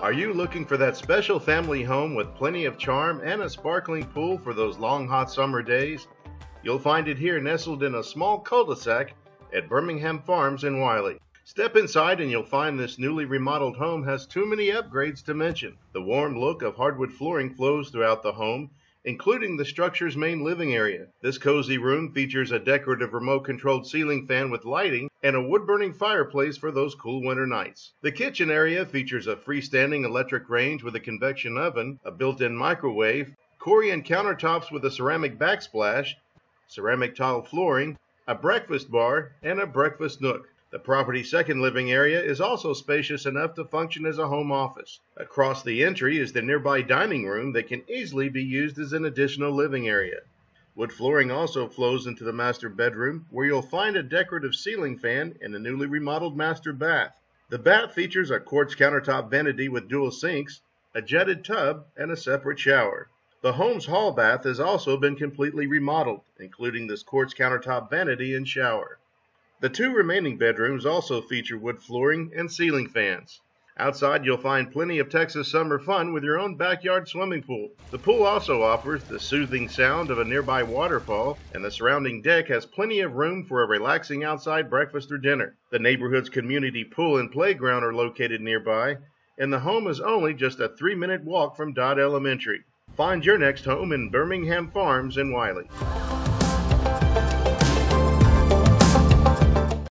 Are you looking for that special family home with plenty of charm and a sparkling pool for those long hot summer days? You'll find it here nestled in a small cul-de-sac at Birmingham Farms in Wylie. Step inside and you'll find this newly remodeled home has too many upgrades to mention. The warm look of hardwood flooring flows throughout the home, including the structure's main living area. This cozy room features a decorative remote controlled ceiling fan with lighting and a wood burning fireplace for those cool winter nights. The kitchen area features a freestanding electric range with a convection oven, a built in microwave, Corian countertops with a ceramic backsplash, ceramic tile flooring, a breakfast bar, and a breakfast nook. The property's second living area is also spacious enough to function as a home office. Across the entry is the nearby dining room that can easily be used as an additional living area. Wood flooring also flows into the master bedroom, where you'll find a decorative ceiling fan and a newly remodeled master bath. The bath features a quartz countertop vanity with dual sinks, a jetted tub, and a separate shower. The home's hall bath has also been completely remodeled, including this quartz countertop vanity and shower. The two remaining bedrooms also feature wood flooring and ceiling fans. Outside, you'll find plenty of Texas summer fun with your own backyard swimming pool. The pool also offers the soothing sound of a nearby waterfall, and the surrounding deck has plenty of room for a relaxing outside breakfast or dinner. The neighborhood's community pool and playground are located nearby, and the home is only just a three minute walk from Dodd Elementary. Find your next home in Birmingham Farms in Wylie.